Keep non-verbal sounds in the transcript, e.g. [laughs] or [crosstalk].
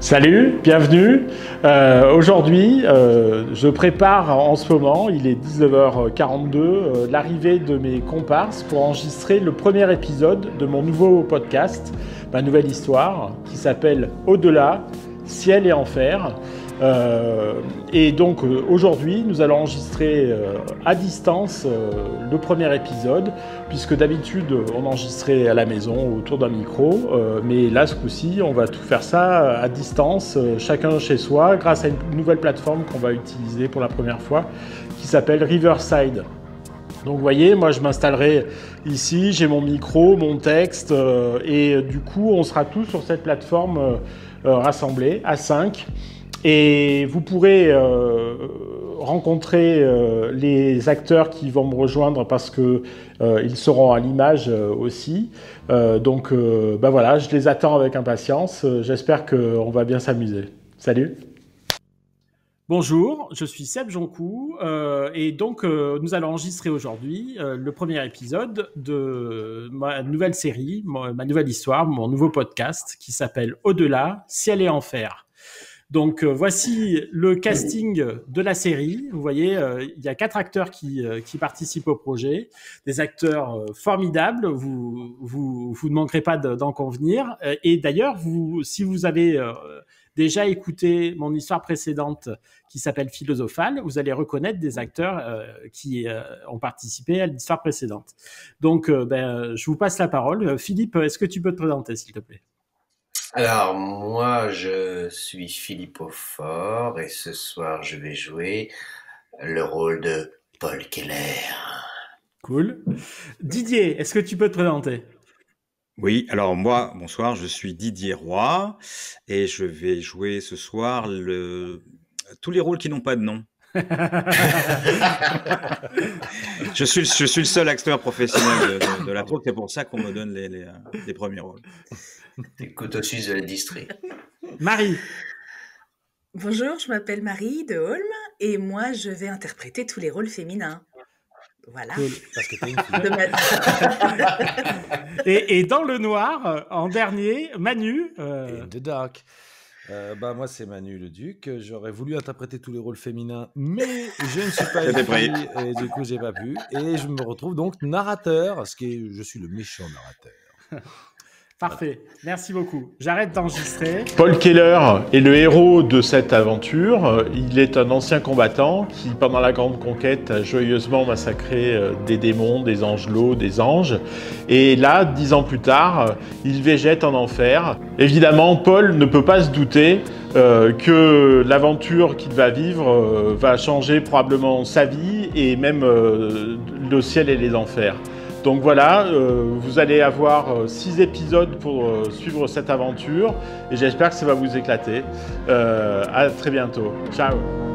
Salut, bienvenue. Euh, aujourd'hui, euh, je prépare en ce moment, il est 19h42, euh, l'arrivée de mes comparses pour enregistrer le premier épisode de mon nouveau podcast, ma nouvelle histoire, qui s'appelle Au-delà, ciel et enfer. Euh, et donc euh, aujourd'hui, nous allons enregistrer euh, à distance le premier épisode, puisque d'habitude on enregistrait à la maison autour d'un micro, mais là ce coup-ci, on va tout faire ça à distance, chacun chez soi, grâce à une nouvelle plateforme qu'on va utiliser pour la première fois, qui s'appelle Riverside. Donc vous voyez, moi je m'installerai ici, j'ai mon micro, mon texte, et du coup on sera tous sur cette plateforme rassemblés à 5. Et vous pourrez euh, rencontrer euh, les acteurs qui vont me rejoindre parce que euh, seront à l'image aussi. donc, bah voilà, je les attends avec impatience. J'espère qu'on va bien s'amuser. Salut. Bonjour, je suis Seb Joncou et donc nous allons enregistrer aujourd'hui le premier épisode de ma nouvelle série, ma nouvelle histoire, mon nouveau podcast qui s'appelle Au-delà, ciel et enfer. Donc euh, voici le casting de la série. Vous voyez, euh, il y a quatre acteurs qui, euh, qui participent au projet, des acteurs formidables. Vous, vous vous ne manquerez pas d'en convenir. et d'ailleurs, vous, si vous avez déjà écouté mon histoire précédente qui s'appelle Philosophale, vous allez reconnaître des acteurs qui ont participé à l'histoire précédente. Donc, ben, je vous passe la parole. Philippe, est-ce que tu peux te présenter, s'il te plaît? Alors, moi, je suis Philippe Aufort et ce soir, je vais jouer le rôle de Paul Keller. Cool. Didier, est-ce que tu peux te présenter? Oui, alors moi, bonsoir, je suis Didier Roy et je vais jouer ce soir le... tous les rôles qui n'ont pas de nom. Je, suis, je suis le seul acteur professionnel de, la troupe, c'est pour ça qu'on me donne les, les, les premiers rôles. Des couteaux suisses de la district. Marie. Bonjour, je m'appelle Marie de Holm et moi je vais interpréter tous les rôles féminins. Voilà. Cool, parce que une [laughs] et, et, dans le noir, en dernier, Manu. Euh... The Dark. Euh, bah moi c'est Manu le Duc. J'aurais voulu interpréter tous les rôles féminins, mais je ne suis pas écrit et du coup j'ai pas pu. Et je me retrouve donc narrateur, ce qui est, je suis le méchant narrateur. [laughs] Parfait, merci beaucoup. J'arrête d'enregistrer. Paul Keller est le héros de cette aventure. Il est un ancien combattant qui, pendant la Grande Conquête, a joyeusement massacré euh, des démons, des angelots, des anges. Et là, dix ans plus tard, il végète en enfer. Évidemment, Paul ne peut pas se douter euh, que l'aventure qu'il va vivre euh, va changer probablement sa vie et même le ciel et les enfers. Donc voilà, euh, vous allez avoir euh, six épisodes pour euh, suivre cette aventure et j'espère que ça va vous éclater. à très bientôt. Ciao